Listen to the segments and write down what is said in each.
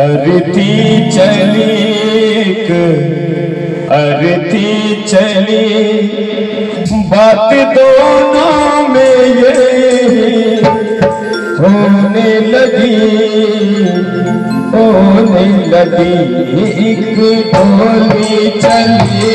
अरती चली अरती चली बात दोनों में ये होने लगी होने लगी। एक डोली चली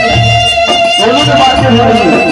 रही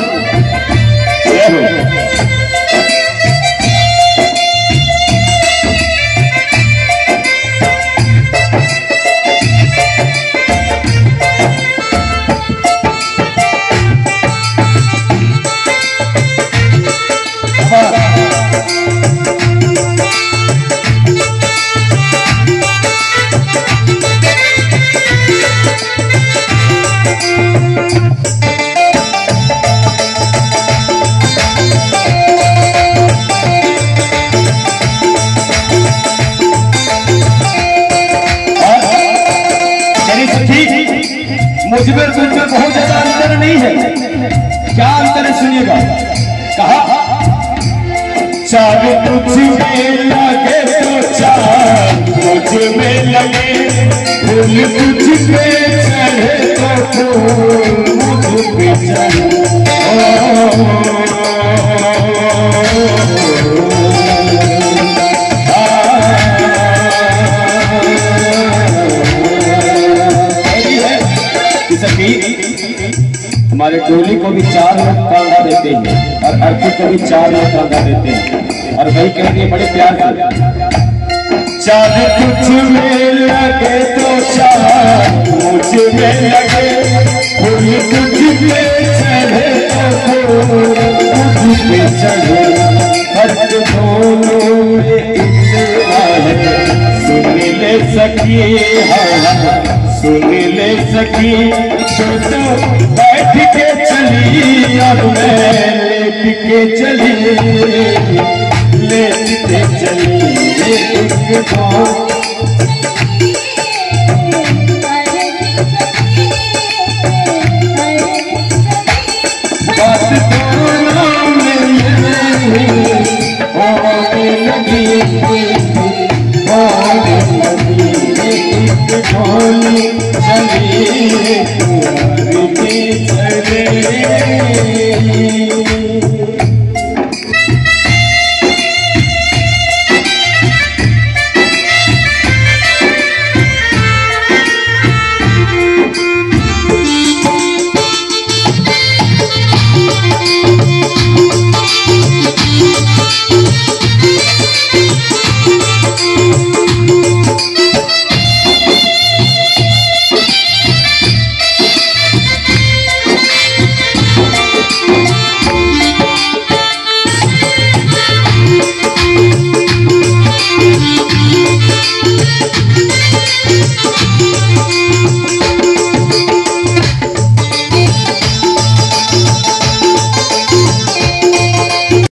मुझमें तुझ में बहुत ज़्यादा अंतर नहीं है। क्या अंतर है सुनिएगा। कहा चार तुझ में लगे तो चार मुझमें लगे फूल तुझ हमारे टोली को भी चार लोग कांधा देते हैं और अर्पित को भी चार लोग कांधा देते हैं। और वही कहेंगे बड़े प्यार से। चार कुछ में लगे तो चार मुझमें लगे, फूल कुछ पे चढ़े तो कुछ पे चढ़े। फ़र्क दोनों में सखी सुन ले सखी तो, तो बैठ के चली अब मैं लेट के चली लेट के चली एक बात तो नाम में लगी धोनी सभी के